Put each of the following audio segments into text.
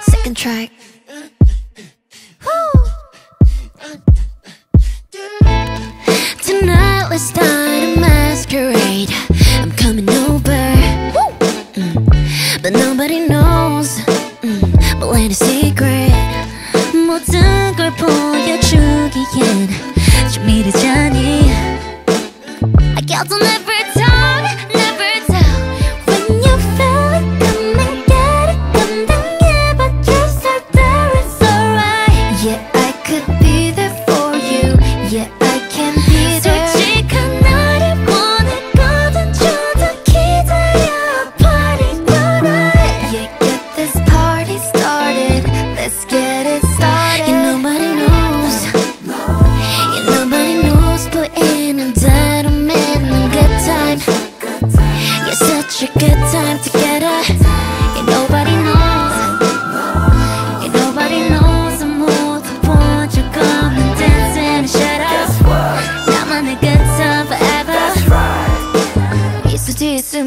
Second track. Tonight let's start a masquerade. I'm coming over, mm. but nobody knows. Mm. But let it secret. 모든 걸 보여주기엔 좀 이르잖니. I guess I'll never 뒤에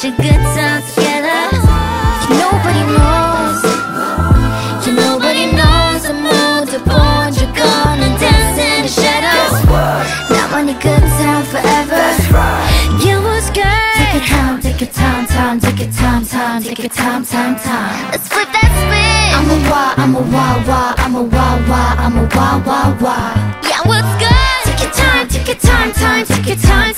such a good time together. Nobody knows. Nobody knows the mood upon You're gonna dance in the shadows. Not on good time forever. You was good Take your time, take your time, time Take your time, time, take your time, time, time. Let's flip that spin I'm a wah, I'm a wah, wah. I'm a wah, wah, I'm a wah, wah, wah. Yeah, what's good? Take your time, take your time, time Take your time.